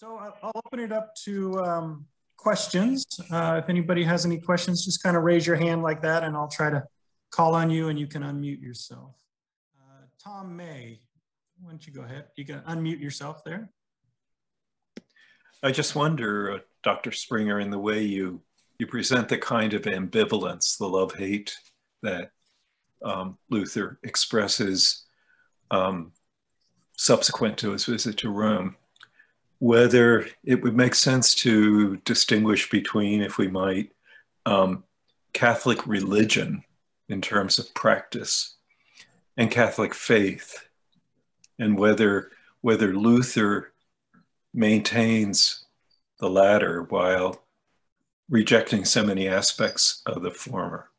So I'll open it up to um, questions. Uh, if anybody has any questions, just kind of raise your hand like that and I'll try to call on you and you can unmute yourself. Uh, Tom May, why don't you go ahead? You can unmute yourself there. I just wonder, uh, Dr. Springer, in the way you, you present the kind of ambivalence, the love-hate that um, Luther expresses um, subsequent to his visit to Rome, whether it would make sense to distinguish between, if we might, um, Catholic religion in terms of practice and Catholic faith, and whether whether Luther maintains the latter while rejecting so many aspects of the former.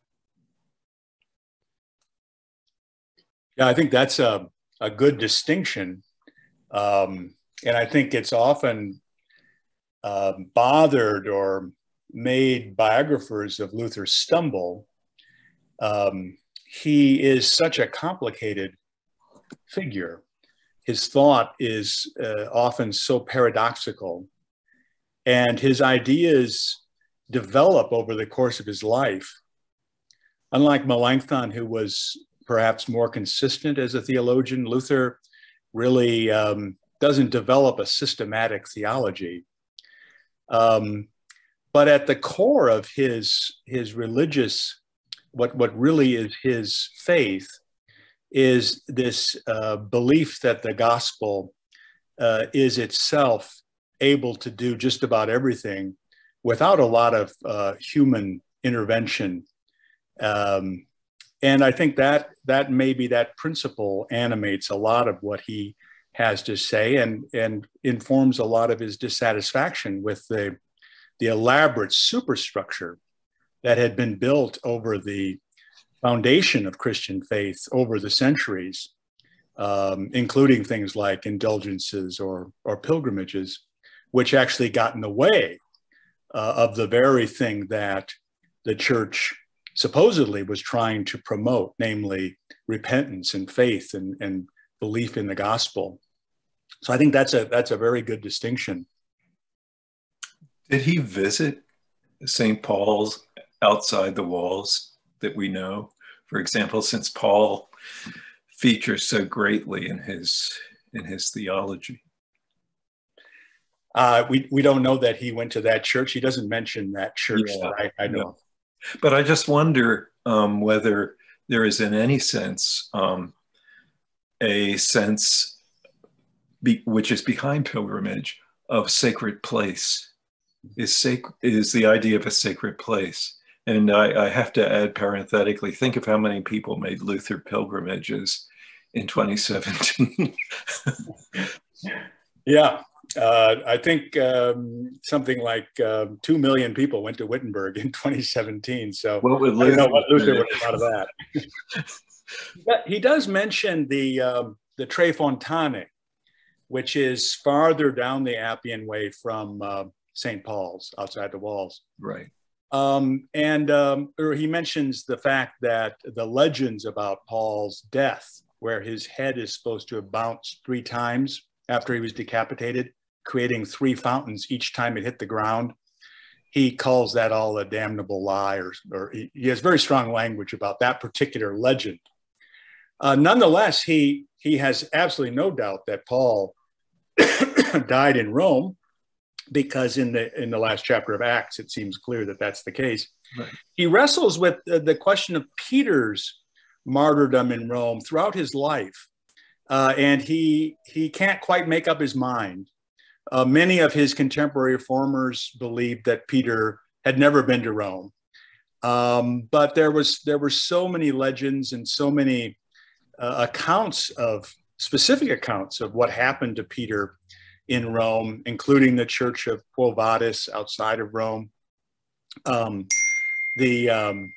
Yeah, I think that's a, a good distinction. Um, and I think it's often uh, bothered or made biographers of Luther stumble. Um, he is such a complicated figure. His thought is uh, often so paradoxical, and his ideas develop over the course of his life. Unlike Melanchthon, who was perhaps more consistent as a theologian, Luther really um, doesn't develop a systematic theology. Um, but at the core of his, his religious, what, what really is his faith, is this uh, belief that the gospel uh, is itself able to do just about everything without a lot of uh, human intervention. Um, and I think that that maybe that principle animates a lot of what he has to say and, and informs a lot of his dissatisfaction with the, the elaborate superstructure that had been built over the foundation of Christian faith over the centuries, um, including things like indulgences or, or pilgrimages, which actually got in the way uh, of the very thing that the church supposedly was trying to promote, namely repentance and faith and, and belief in the gospel. So I think that's a that's a very good distinction. Did he visit St. Paul's outside the walls that we know? For example, since Paul features so greatly in his in his theology. Uh, we, we don't know that he went to that church. He doesn't mention that church yeah, that I, I know. No. But I just wonder um, whether there is, in any sense, um, a sense be, which is behind pilgrimage of sacred place. Is sacred is the idea of a sacred place. And I, I, have to add parenthetically think of how many people made luther pilgrimages in 2017 yeah uh, i think um, something like um, 2 million people went to wittenberg in 2017 so what would luther, know what luther would have thought of that he does mention the um, the tre fontane which is farther down the Appian Way from uh, St. Paul's, outside the walls. Right. Um, and um, he mentions the fact that the legends about Paul's death, where his head is supposed to have bounced three times after he was decapitated, creating three fountains each time it hit the ground. He calls that all a damnable lie, or, or he, he has very strong language about that particular legend. Uh, nonetheless, he he has absolutely no doubt that Paul died in Rome because in the in the last chapter of Acts it seems clear that that's the case. Right. He wrestles with the, the, question of Peter's martyrdom in Rome throughout his life, uh, and he he can't quite make up his mind. Uh, many of his contemporary reformers believed that Peter had never been to Rome, um, but there was there were so many legends and so many uh, accounts of specific accounts of what happened to Peter in Rome, including the church of Quo Vadis outside of Rome. Um, the um,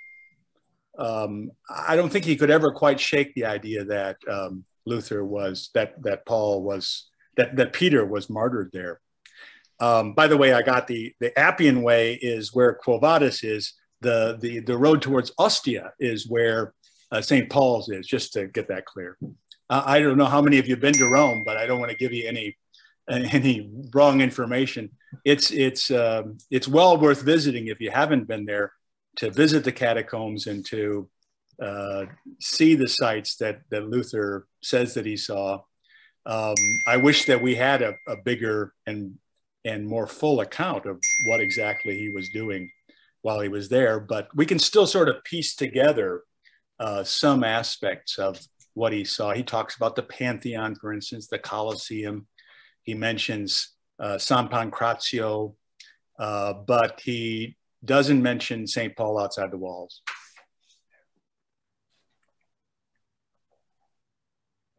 um, I don't think he could ever quite shake the idea that um, Luther was that that Paul was that that Peter was martyred there. Um, by the way, I got the the Appian Way is where Quo Vadis is. The the the road towards Ostia is where uh, St. Paul's is. Just to get that clear. Uh, I don't know how many of you have been to Rome, but I don't want to give you any any wrong information. It's it's um, it's well worth visiting if you haven't been there to visit the catacombs and to uh, see the sites that that Luther says that he saw. Um, I wish that we had a, a bigger and and more full account of what exactly he was doing while he was there, but we can still sort of piece together uh, some aspects of what he saw. He talks about the Pantheon, for instance, the Colosseum. He mentions uh, San Pancrazio, uh, but he doesn't mention St. Paul outside the walls.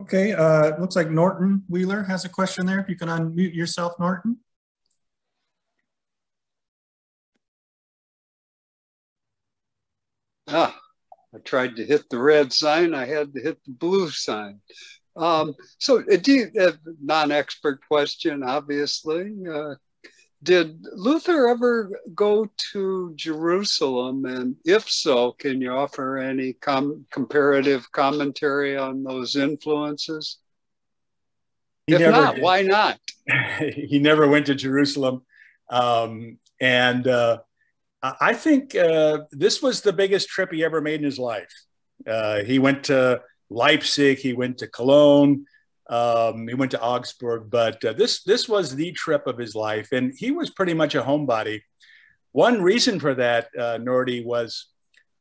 Okay, uh, looks like Norton Wheeler has a question there. If you can unmute yourself, Norton. Ah, I tried to hit the red sign. I had to hit the blue sign. Um, so, uh, do you, uh, non-expert question, obviously. Uh, did Luther ever go to Jerusalem? And if so, can you offer any com- comparative commentary on those influences? He if not, why not? he never went to Jerusalem. Um, and uh, I think uh, this was the biggest trip he ever made in his life. Uh, he went to Leipzig, he went to Cologne, um, he went to Augsburg, but uh, this this was the trip of his life, and he was pretty much a homebody. One reason for that, uh, Nordy, was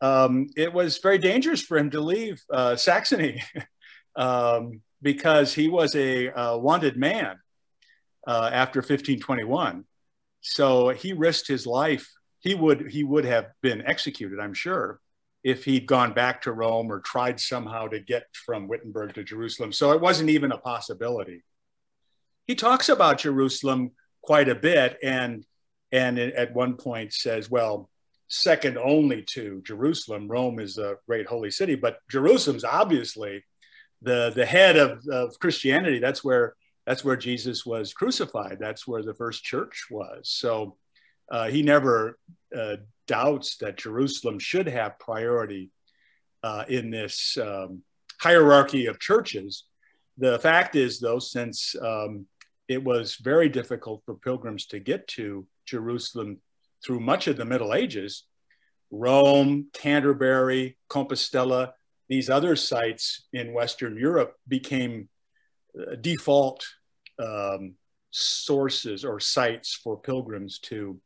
um, it was very dangerous for him to leave uh, Saxony um, because he was a, a wanted man uh, after 1521. So he risked his life he would he would have been executed, I'm sure, if he'd gone back to Rome or tried somehow to get from Wittenberg to Jerusalem. So it wasn't even a possibility. He talks about Jerusalem quite a bit, and and at one point says, well, second only to Jerusalem, Rome is a great holy city, but Jerusalem's obviously the the head of, of Christianity. That's where that's where Jesus was crucified. That's where the first church was. So uh, he never uh, doubts that Jerusalem should have priority uh, in this um, hierarchy of churches. The fact is, though, since um, it was very difficult for pilgrims to get to Jerusalem through much of the Middle Ages, Rome, Canterbury, Compostela, these other sites in Western Europe became uh, default um, sources or sites for pilgrims to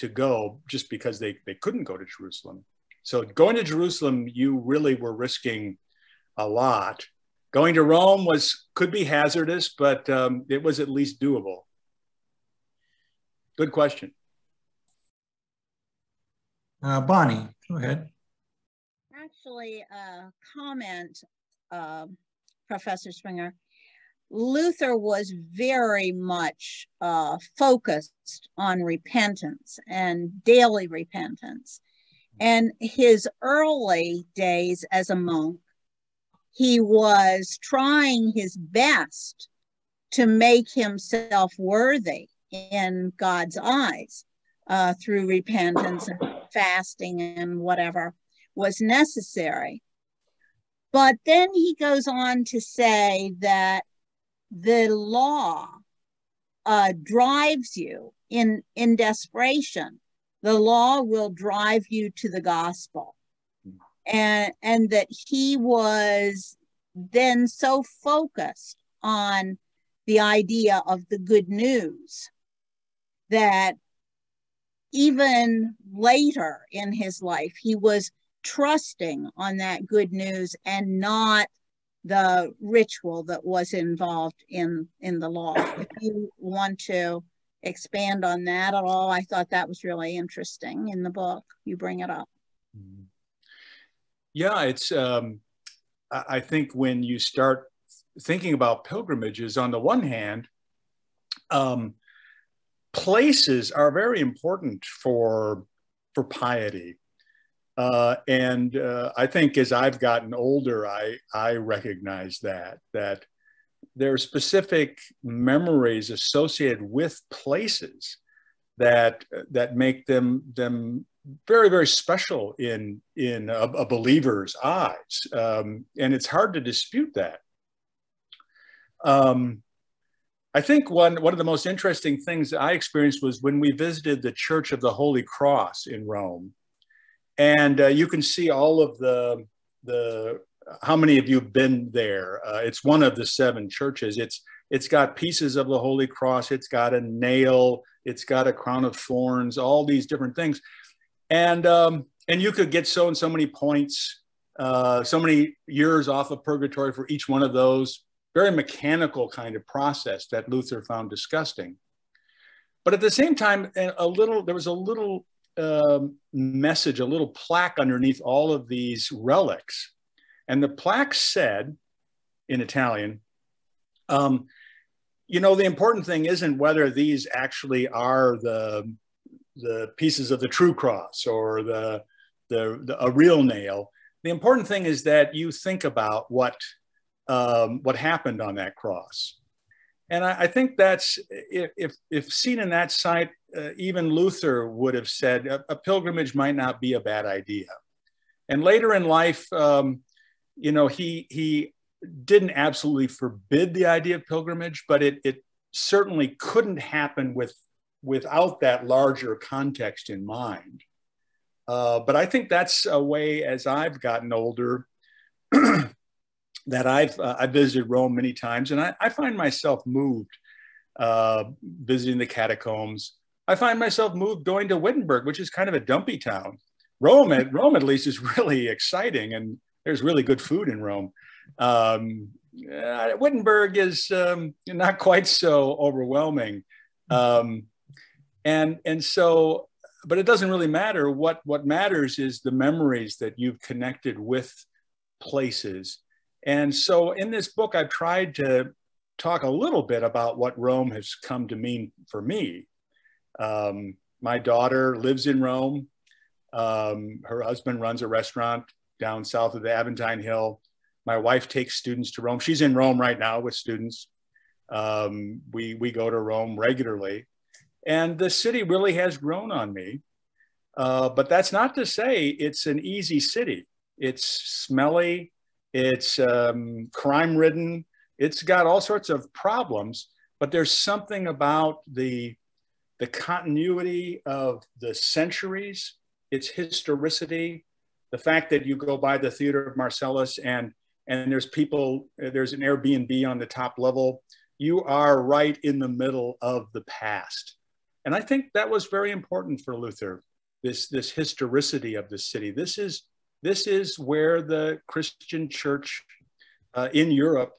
to go just because they, they couldn't go to Jerusalem. So going to Jerusalem, you really were risking a lot. Going to Rome was could be hazardous, but um, it was at least doable. Good question. Uh, Bonnie, go ahead. Actually, a comment, uh, Professor Springer. Luther was very much uh, focused on repentance and daily repentance. And his early days as a monk, he was trying his best to make himself worthy in God's eyes uh, through repentance and fasting and whatever was necessary. But then he goes on to say that the law uh, drives you in in desperation the law will drive you to the gospel. And and that he was then so focused on the idea of the good news that even later in his life he was trusting on that good news and not the ritual that was involved in in the law. If you want to expand on that at all, I thought that was really interesting in the book. You bring it up. Mm-hmm. Yeah, it's. Um, I think when you start thinking about pilgrimages, on the one hand, um, places are very important for for piety. Uh, and uh, I think as I've gotten older, I, I recognize that, that there are specific memories associated with places that, that make them, them very, very special in, in a, a believer's eyes. Um, and it's hard to dispute that. Um, I think one, one of the most interesting things I experienced was when we visited the Church of the Holy Cross in Rome. And uh, you can see all of the, the, how many of you been there? Uh, it's one of the seven churches. It's, it's got pieces of the Holy Cross. It's got a nail. It's got a crown of thorns, all these different things. And, um, and you could get so and so many points, uh, so many years off of purgatory for each one of those very mechanical kind of process that Luther found disgusting. But at the same time, a little there was a little um, message, a little plaque underneath all of these relics, and the plaque said, in Italian, um, you know, the important thing isn't whether these actually are the the pieces of the true cross or the, the, the a real nail. The important thing is that you think about what um, what happened on that cross. And I, I think that's, if, if seen in that sight, uh, even Luther would have said a, a, pilgrimage might not be a bad idea. And later in life, um, you know, he, he didn't absolutely forbid the idea of pilgrimage, but it, it certainly couldn't happen with, without that larger context in mind. Uh, but I think that's a way, as I've gotten older, that I've uh, I visited Rome many times, and I, I find myself moved uh, visiting the catacombs. I find myself moved going to Wittenberg, which is kind of a dumpy town. Rome, at Rome at least, is really exciting, and there's really good food in Rome. Um, uh, Wittenberg is um, not quite so overwhelming, um, and and so, but it doesn't really matter. What what matters is the memories that you've connected with places and so in this book, I've tried to talk a little bit about what Rome has come to mean for me. Um, my daughter lives in Rome. Um, her husband runs a restaurant down south of the Aventine Hill. My wife takes students to Rome. She's in Rome right now with students. Um, we, we go to Rome regularly. And the city really has grown on me. Uh, but that's not to say it's an easy city. It's smelly, it's um, crime ridden. It's got all sorts of problems, but there's something about the, the continuity of the centuries, its historicity, the fact that you go by the Theater of Marcellus and, and there's people, there's an Airbnb on the top level. You are right in the middle of the past. And I think that was very important for Luther, this, this historicity of the city. This is this is where the Christian church uh, in Europe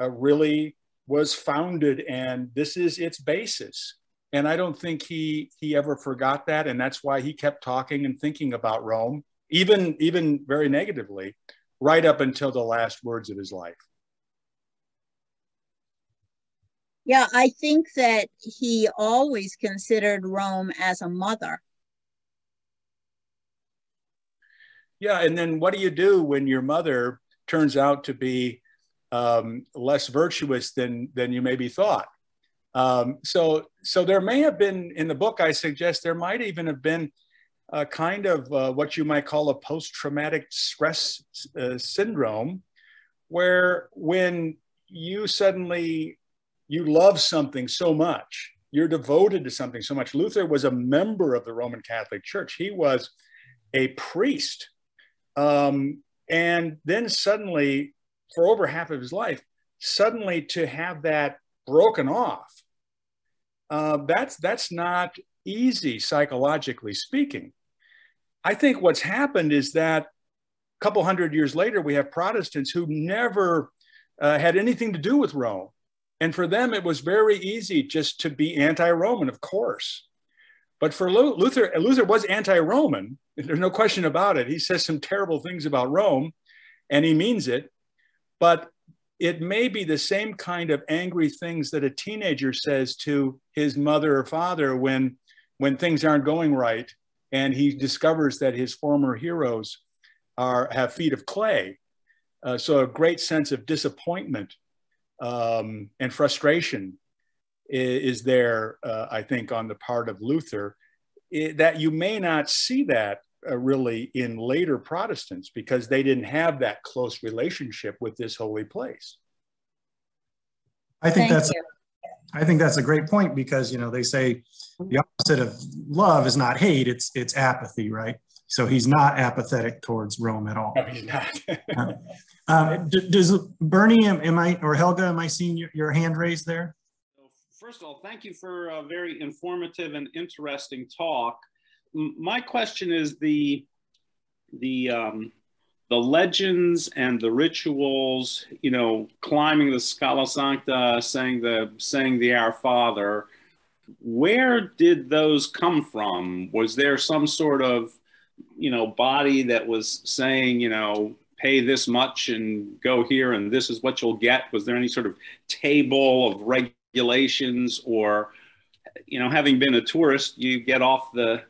uh, really was founded, and this is its basis. And I don't think he he ever forgot that, and that's why he kept talking and thinking about Rome, even even very negatively, right up until the last words of his life. Yeah, I think that he always considered Rome as a mother. Yeah, and then what do you do when your mother turns out to be um, less virtuous than than you maybe thought? Um, so so there may have been in the book. I suggest there might even have been a kind of uh, what you might call a post-traumatic stress uh, syndrome, where when you suddenly you love something so much, you're devoted to something so much. Luther was a member of the Roman Catholic Church. He was a priest um, and then suddenly, for over half of his life, suddenly to have that broken off, uh, that's that's not easy psychologically speaking. I think what's happened is that a couple hundred years later, we have Protestants who never uh, had anything to do with Rome. And for them, it was very easy just to be anti Roman, of course. But for Luther, Luther was anti-Roman. There's no question about it. He says some terrible things about Rome, and he means it. But it may be the same kind of angry things that a teenager says to his mother or father when, when things aren't going right, and he discovers that his former heroes are have feet of clay. Uh, so a great sense of disappointment um, and frustration is, there, uh, I think, on the part of Luther, it, that you may not see that uh, really in later Protestants because they didn't have that close relationship with this holy place. I think Thank that's you. I think that's a great point because you know they say the opposite of love is not hate; it's it's apathy, right? So he's not apathetic towards Rome at all. No, he's not. um, does Bernie, am, am, I or Helga, am I seeing your, your hand raised there? First of all, thank you for a very informative and interesting talk. My question is the the um, the legends and the rituals, you know, climbing the Scala Sancta, saying the saying the Our Father. Where did those come from? Was there some sort of, you know, body that was saying, you know, pay this much and go here and this is what you'll get? Was there any sort of table of regulations or, you know, having been a tourist, you get off the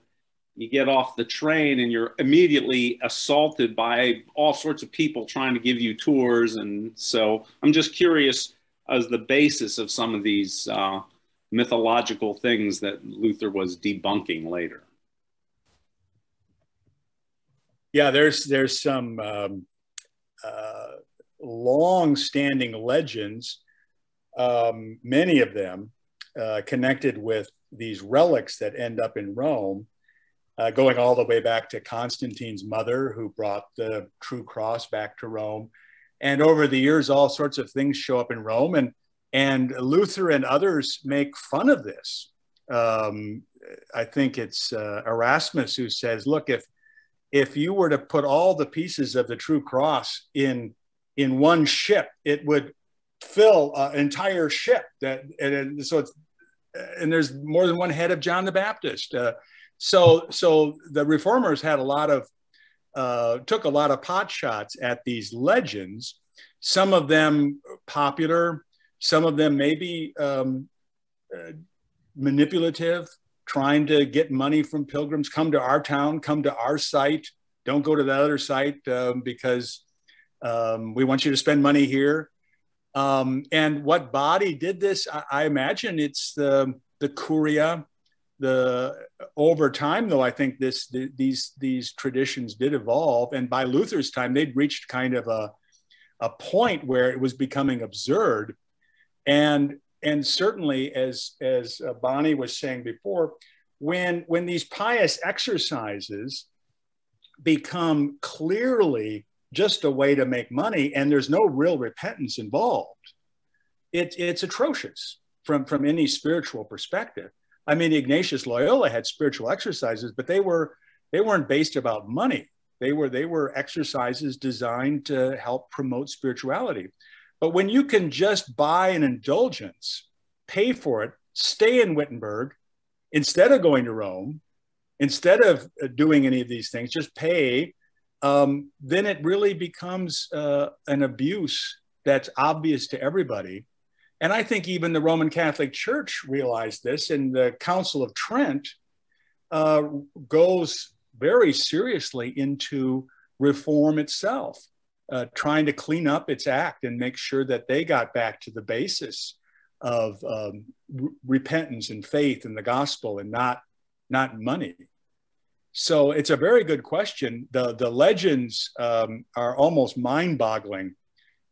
you get off the train and you're immediately assaulted by all sorts of people trying to give you tours. And so I'm just curious as the basis of some of these uh, mythological things that Luther was debunking later. Yeah, there's there's some um, uh, long-standing legends, um, many of them uh, connected with these relics that end up in Rome uh, going all the way back to Constantine's mother, who brought the true cross back to Rome. And over the years, all sorts of things show up in Rome, and and Luther and others make fun of this. Um, I think it's uh, Erasmus who says, "Look, if if you were to put all the pieces of the true cross in in one ship, it would fill an entire ship. That and so it's and there's more than one head of John the Baptist." Uh, so, so the reformers had a lot of, uh, took a lot of pot shots at these legends, some of them popular, some of them maybe um, uh, manipulative, trying to get money from pilgrims, come to our town, come to our site, don't go to the other site um, because um, we want you to spend money here. Um, and what body did this? I, I imagine it's the, the Curia, the over time though i think this the, these these traditions did evolve and by luther's time they'd reached kind of a a point where it was becoming absurd and and certainly as as uh, bonnie was saying before when when these pious exercises become clearly just a way to make money and there's no real repentance involved it, it's atrocious from from any spiritual perspective I mean, Ignatius Loyola had spiritual exercises, but they were they weren't based about money. They were they were exercises designed to help promote spirituality. But when you can just buy an indulgence, pay for it, stay in Wittenberg instead of going to Rome, instead of uh, doing any of these things, just pay, um, then it really becomes uh, an abuse that's obvious to everybody and I think even the Roman Catholic Church realized this, and the Council of Trent uh, goes very seriously into reform itself, uh, trying to clean up its act and make sure that they got back to the basis of um, repentance and faith in the gospel and not, not money. So it's a very good question. The, the legends um, are almost mind boggling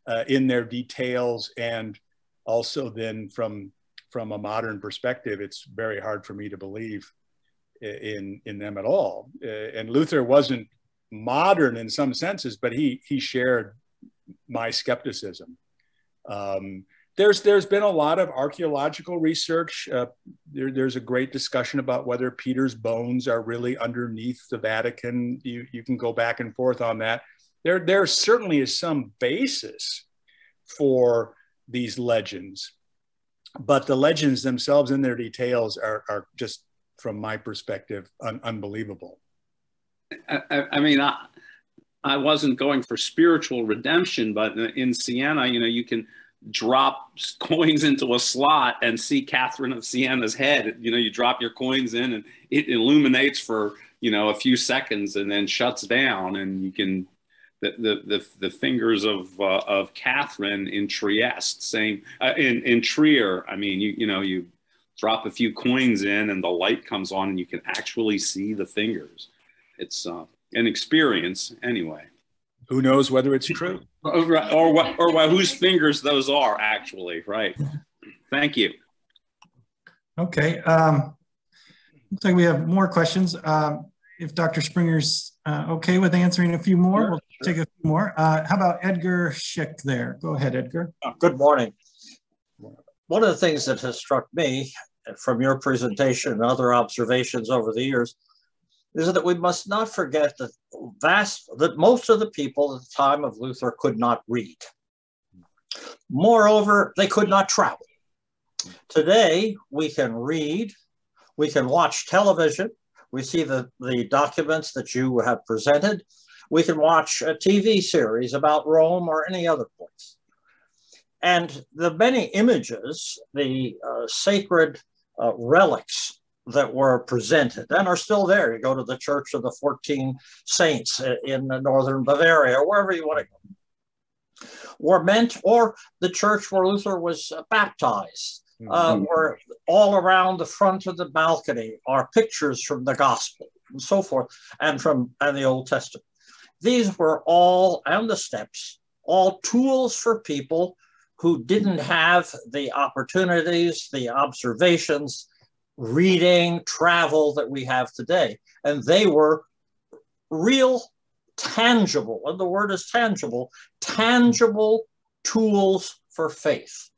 uh, in their details and also then from from a modern perspective, it's very hard for me to believe in in them at all. Uh, and Luther wasn't modern in some senses, but he he shared my skepticism. Um, there's there's been a lot of archaeological research. Uh, there, there's a great discussion about whether Peter's bones are really underneath the Vatican. You you can go back and forth on that. There there certainly is some basis for these legends. But the legends themselves and their details are, are just, from my perspective, un- unbelievable. I, I mean, I, I wasn't going for spiritual redemption, but in Siena, you know, you can drop coins into a slot and see Catherine of Siena's head. You know, you drop your coins in and it illuminates for, you know, a few seconds and then shuts down and you can the, the, the, the fingers of, uh, of Catherine in Trieste, saying uh, in, in Trier, I mean, you, you know, you drop a few coins in and the light comes on and you can actually see the fingers. It's uh, an experience anyway. Who knows whether it's true? Or, or, or, or whose fingers those are actually, right. Thank you. Okay. Um, looks like we have more questions. Um, if Dr. Springer's uh, okay with answering a few more, sure, we'll sure. take a few more. Uh, how about Edgar Schick there? Go ahead, Edgar. Uh, good morning. One of the things that has struck me from your presentation and other observations over the years is that we must not forget that vast that most of the people at the time of Luther could not read. Moreover, they could not travel. Today, we can read, we can watch television, we see the, the documents that you have presented, we can watch a TV series about Rome or any other place. And the many images, the uh, sacred uh, relics that were presented and are still there. You go to the Church of the 14 Saints in northern Bavaria or wherever you want to go. Were meant, or the church where Luther was baptized, mm-hmm. uh, where all around the front of the balcony are pictures from the gospel and so forth, and from and the Old Testament. These were all, and the steps, all tools for people who didn't have the opportunities, the observations, reading, travel that we have today. And they were real, tangible, and the word is tangible, tangible tools for faith.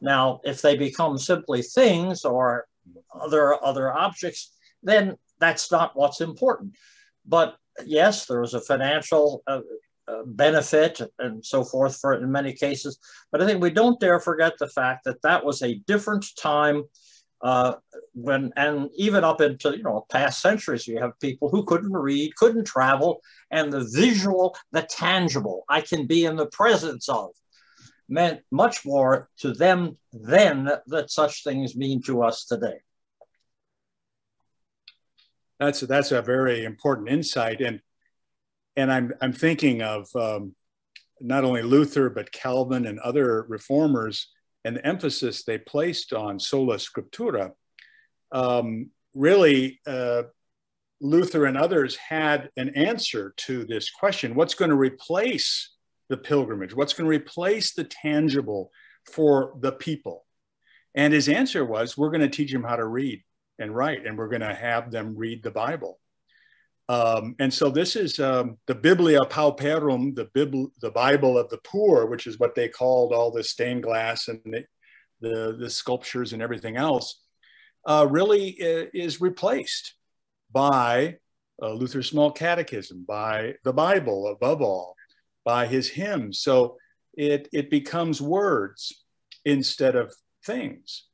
Now, if they become simply things or other, other objects, then that's not what's important. But yes, there was a financial uh, uh, benefit and so forth for it in many cases. But I think we don't dare forget the fact that that was a different time uh, when, and even up into, you know, past centuries, you have people who couldn't read, couldn't travel, and the visual, the tangible, I can be in the presence of, meant much more to them then that such things mean to us today. That's that's a very important insight, and and I'm I'm thinking of um, not only Luther but Calvin and other reformers and the emphasis they placed on sola scriptura. Um, really, uh, Luther and others had an answer to this question: What's going to replace the pilgrimage? What's going to replace the tangible for the people? And his answer was, We're going to teach them how to read and write, and we're going to have them read the Bible. Um, and so this is um, the Biblia Pauperum, the, Bibl- the Bible of the poor, which is what they called all the stained glass and the, the, the sculptures and everything else, uh, really is replaced by uh, Luther's Small Catechism, by the Bible above all, by his hymns. So it, it becomes words instead of things.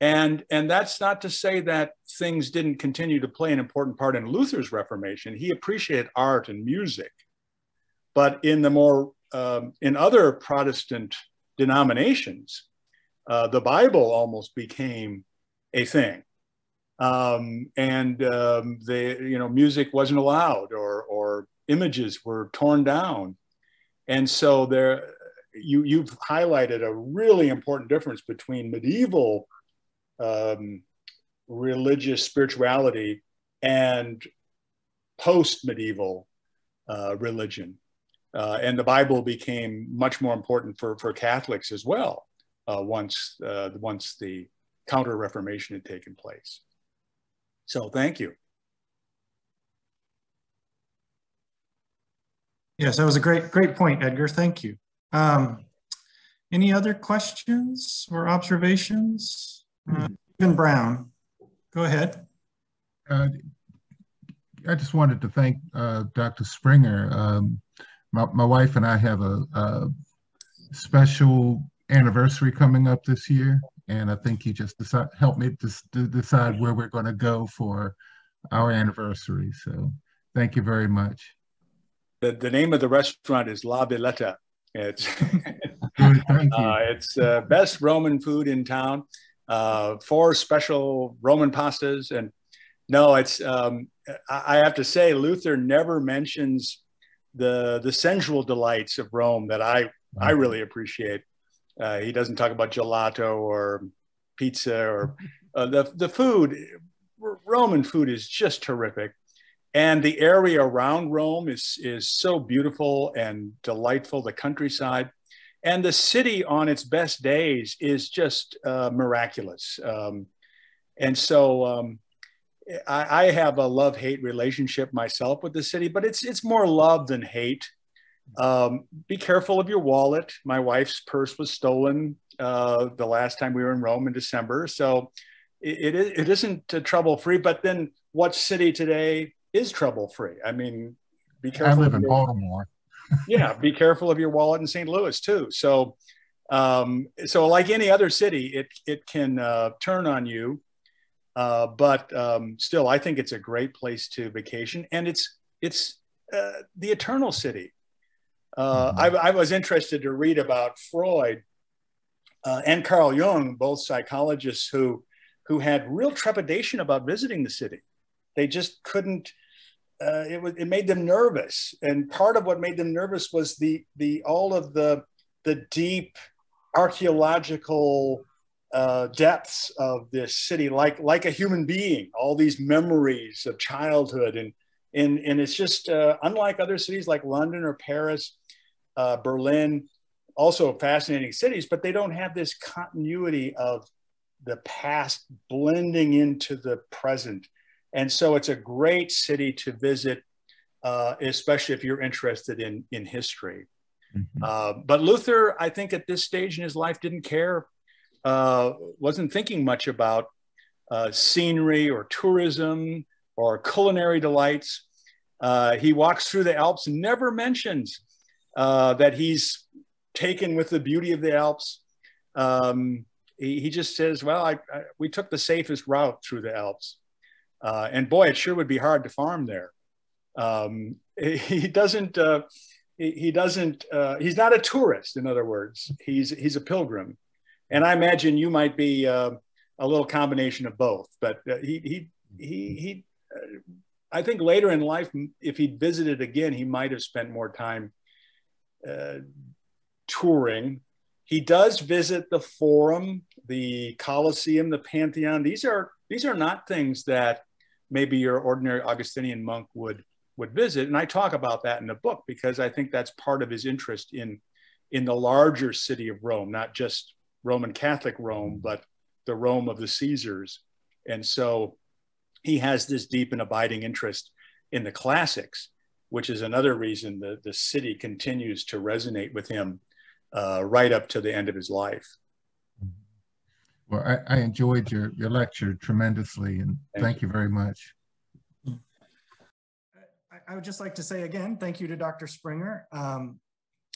And, and that's not to say that things didn't continue to play an important part in Luther's Reformation. He appreciated art and music. But in the more, um, in other Protestant denominations, uh, the Bible almost became a thing. Um, and um, the, you know, music wasn't allowed or, or images were torn down. And so there, you, you've highlighted a really important difference between medieval um, religious spirituality and post medieval uh, religion. Uh, and the Bible became much more important for, for Catholics as well uh, once, uh, once the Counter Reformation had taken place. So, thank you. Yes, that was a great, great point, Edgar. Thank you. Um, any other questions or observations? Uh, Stephen Brown, go ahead. Uh, I just wanted to thank uh, Dr. Springer. Um, my, my wife and I have a, a, special anniversary coming up this year, and I think he just decide, helped me to, to decide where we're going to go for our anniversary. So thank you very much. The, the name of the restaurant is La Billetta. It's, uh, it's uh, best Roman food in town uh, four special Roman pastas. And no, it's, um, I have to say, Luther never mentions the, the sensual delights of Rome that I, I mm-hmm. really appreciate. Uh, he doesn't talk about gelato or pizza or uh, the, the food. Roman food is just terrific. And the area around Rome is, is so beautiful and delightful, the countryside and the city on its best days is just uh, miraculous. Um, And so um, I, I, have a love hate relationship myself with the city, but it's it's more love than hate. Um, be careful of your wallet. My wife's purse was stolen uh, the last time we were in Rome in December, so it, it, it isn't trouble free. But then, what city today is trouble free? I mean, be careful. I live in Baltimore. Yeah, be careful of your wallet in St. Louis too. So, um, so like any other city, it it can uh, turn on you. Uh, but um, still, I think it's a great place to vacation, and it's it's uh, the eternal city. Uh, mm-hmm. I, I, was interested to read about Freud uh, and Carl Jung, both psychologists who who had real trepidation about visiting the city. They just couldn't. Uh, it was it made them nervous, and part of what made them nervous was the the all of the the deep archaeological uh, depths of this city, like like a human being. All these memories of childhood, and and and it's just uh, unlike other cities like London or Paris, uh, Berlin. Also fascinating cities, but they don't have this continuity of the past blending into the present. And so it's a great city to visit, uh, especially if you're interested in in history. Mm-hmm. Uh, but Luther, I think at this stage in his life, didn't care uh, wasn't thinking much about uh, scenery or tourism or culinary delights. Uh, he walks through the Alps, never mentions uh, that he's taken with the beauty of the Alps. Um, he, he, just says, "Well, I, I, we took the safest route through the Alps, uh, and boy, it sure would be hard to farm there." Um, he doesn't. Uh, he, doesn't. he's not a tourist. In other words, he's he's a pilgrim and I imagine you might be uh, a little combination of both. But uh, he he he he. Uh, I think later in life, if he'd visited again, he might have spent more time uh, touring. He does visit the Forum, the Colosseum, the Pantheon. These are these are not things that maybe your ordinary Augustinian monk would would visit. And I talk about that in the book because I think that's part of his interest in in the larger city of Rome, not just Roman Catholic Rome, but the Rome of the Caesars. And so he has this deep and abiding interest in the classics, which is another reason that the city continues to resonate with him uh, right up to the end of his life. Well, I, I enjoyed your, your lecture tremendously, and thank, thank you. you. very much. I would just like to say again, thank you to Dr. Springer. Um,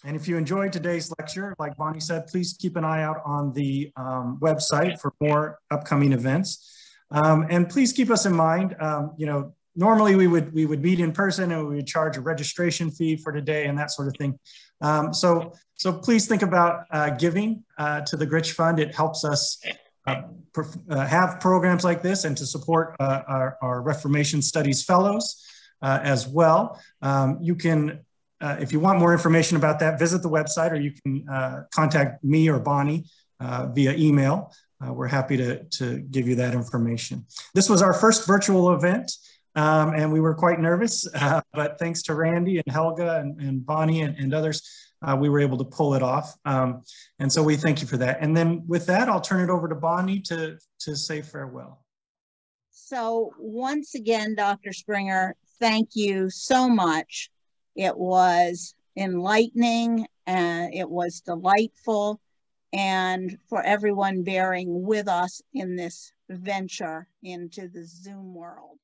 and if you enjoyed today's lecture, like Bonnie said, please keep an eye out on the um, website for more upcoming events. Um, and please keep us in mind, um, you know, normally we would we would meet in person and we would charge a registration fee for today and that sort of thing. Um, so, so please think about uh, giving uh, to the Gritsch Fund. It helps us have programs like this and to support uh, our, our, Reformation Studies Fellows uh, as well. Um, you can uh, if you want more information about that, visit the website or you can uh, contact me or Bonnie uh, via email. Uh, we're happy to, to give you that information. This was our first virtual event um, and we were quite nervous, uh, but thanks to Randy and Helga and, and Bonnie and, and others, uh, we were able to pull it off. Um, and so we thank you for that. And then with that, I'll turn it over to Bonnie to, to say farewell. So once again, Dr. Springer, thank you so much it was enlightening and it was delightful and for everyone bearing with us in this venture into the Zoom world.